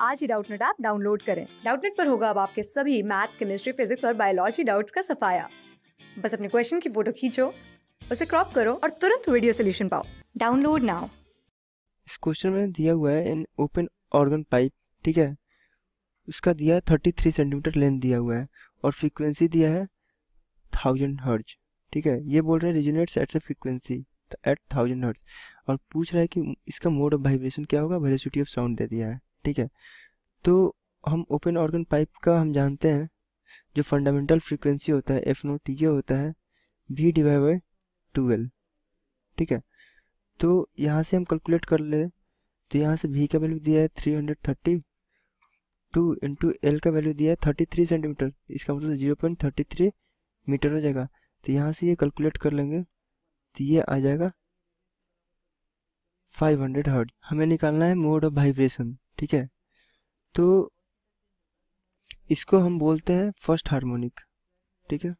आज ही Doubtnut app download करें। डाउटनेट पर होगा अब आपके सभी मैथ्स, केमिस्ट्री, फिजिक्स और बायोलॉजी डाउट्स का सफाया। बस अपने क्वेश्चन की फ़ोटो खींचो, उसे क्रॉप करो और तुरंत वीडियो सोल्यूशन पाओ। Download now. इस क्वेश्चन में दिया हुआ है इन ओपन ऑर्गन पाइप ठीक है? उसका दिया है थर्टी थ्री सेंटीमीटर लेंथ दिया हुआ है और फ्रीक्वेंसी दिया है थाउज़ेंड हर्ज ठीक है? ये बोल रहे हैं resonates at frequency at thousand hertz और पूछ रहा है कि इसका मोड ऑफ़ वाइब्रेशन क्या होगा? वेलोसिटी ऑफ़ साउंड दे दिया है। ठीक है? तो हम ओपन ऑर्गन पाइप का हम जानते हैं, जो फंडामेंटल फ्रीक्वेंसी होता है एफ़ नोट ये होता है वी डिवाइड बाई ट्वेल्व ठीक है? तो यहाँ से हम कैलकुलेट कर ले तो यहाँ से वी का वैल्यू दिया है three hundred thirty two into L का वैल्यू दिया है थर्टी थ्री सेंटीमीटर इसका मतलब zero point thirty three metre हो जाएगा। तो यहाँ से ये कैलकुलेट कर लेंगे तो ये आ जाएगा 500 हर्ट हमें निकालना है मोड ऑफ़ वाइब्रेशन ठीक है? तो इसको हम बोलते हैं फ़र्स्ट हार्मोनिक ठीक है?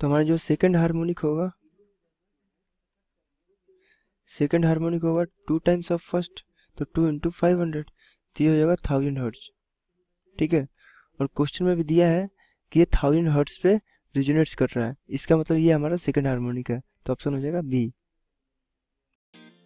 तो हमारा जो सेकंड हार्मोनिक होगा सेकंड हार्मोनिक होगा टू टाइम्स ऑफ़ फ़र्स्ट तो टू इंटू फाइव हंड्रेड तो ये हो जाएगा थाउज़ेंड हर्ट्स ठीक है? और क्वेश्चन में भी दिया है कि ये थाउज़ेंड हर्ट्स पे रिजोनेट्स कर रहा है। इसका मतलब ये हमारा सेकंड हार्मोनिक है। तो ऑप्शन हो जाएगा बी